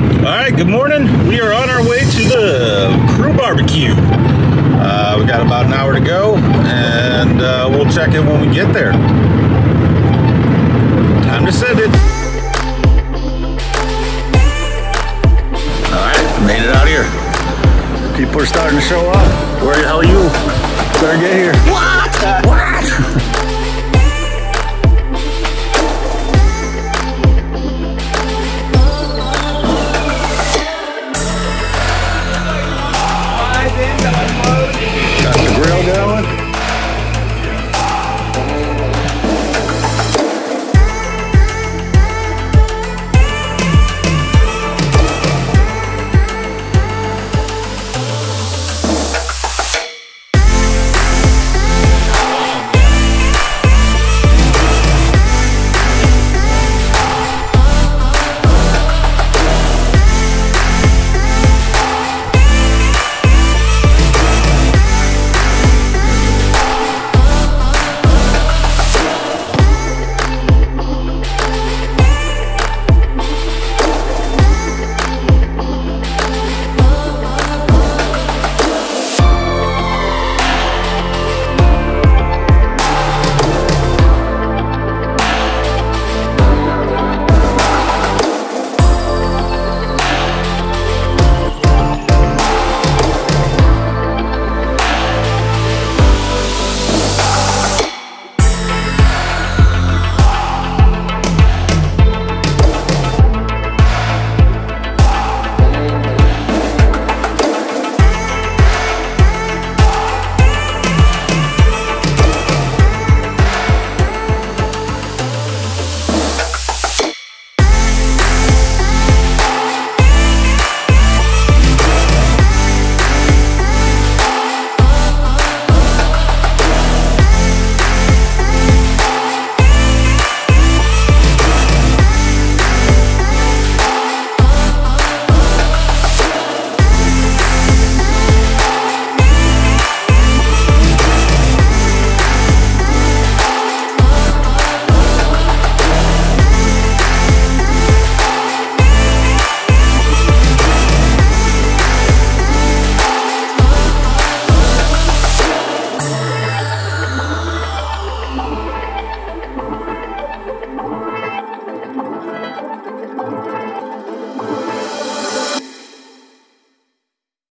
All right, good morning. We are on our way to the Krew barbecue. Uh, we got about an hour to go, and uh, we'll check in when we get there. Time to send it. All right, made it out here. People are starting to show up. Where the hell are you? Better get here. What? What?